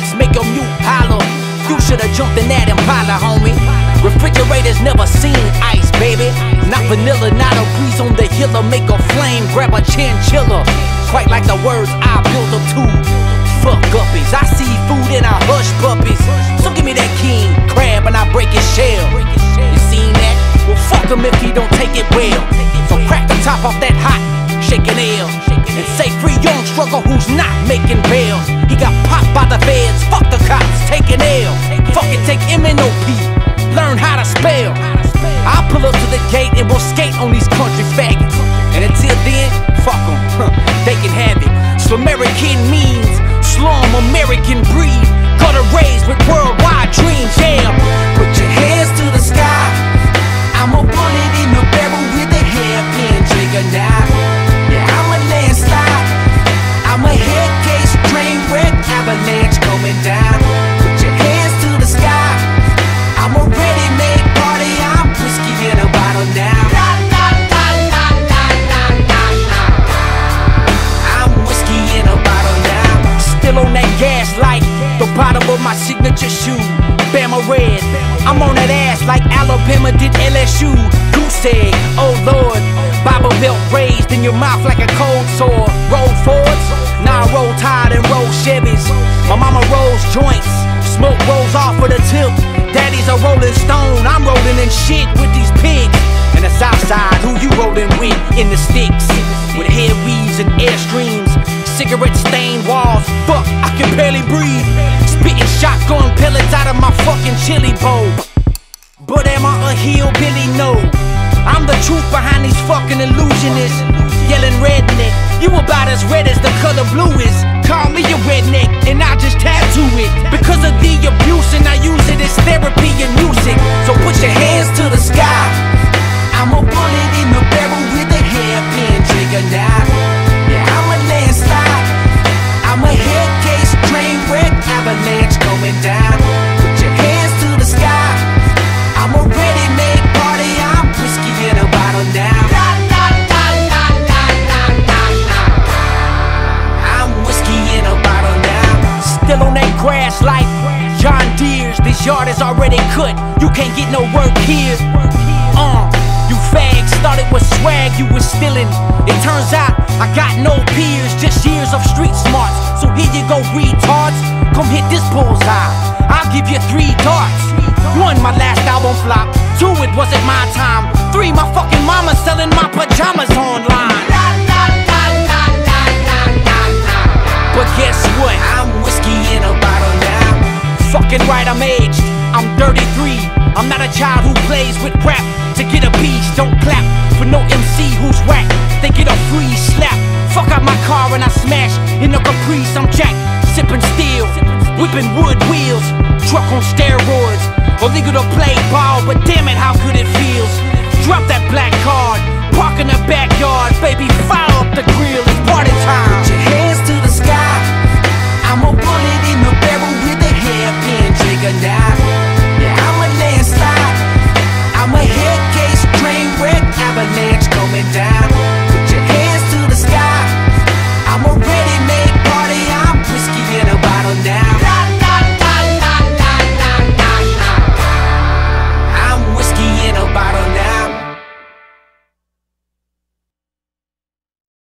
bitch, make your mute holler. You should've jumped in that Impala, homie. Refrigerators never seen ice, baby. Not vanilla, not a breeze on the hill or make a flame. Grab a chinchilla, quite like the words I built up to. Fuck guppies, I see food and I hush puppies. So give me that king crab and I break his shell. You seen that? Well, fuck him if he don't take it well. So crack the top off that hot, shaking ale, and say free young struggle who's not making bail. By the feds, fuck the cops, taking L. Fuck it, take MNOP, learn how to spell. I'll pull up to the gate and we'll skate on these country faggots. Coming down. Put your hands to the sky. I'm a ready-made party. I'm whiskey in a bottle now. I'm whiskey in a bottle now. Still on that the bottom of my signature shoe. Bama red. I'm on that ass like Alabama did LSU. Goose egg, oh lord. Bible belt raised in your mouth like a cold sore. Roll Fords, now roll Tide and roll Chevys. Mama rolls joints, smoke rolls off with a tip. Daddy's a rolling stone, I'm rolling in shit with these pigs. And the south side, who you rolling with in the sticks? With hair weaves and airstreams, cigarette stained walls. Fuck, I can barely breathe. Spitting shotgun pellets out of my fucking chili bowl. But am I a hillbilly? No. I'm the truth behind these fucking illusionists. Yelling redneck, you about as red as the color blue is. Call me a redneck, and I just tattoo it. Because of the abuse, and I use it as therapy and music. So put your hands to the sky. Grass like John Deere's. This yard is already cut. You can't get no work here. Uh, you fags started with swag you was stealing. It turns out I got no peers, just years of street smarts. So here you go, retards. Come hit this bullseye. I'll give you three darts. One, my last album flop. Two, it wasn't my time. Three, my fucking mama selling my Fucking right, I'm aged. I'm 33. I'm not a child who plays with rap to get a piece. Don't clap for no MC who's whack. They get a free slap. Fuck out my car and I smash in a caprice. I'm jack, sipping steel, whipping wood wheels, truck on steroids. Illegal to play ball, but damn it, how good it feels. Drop that black card, park in the backyard.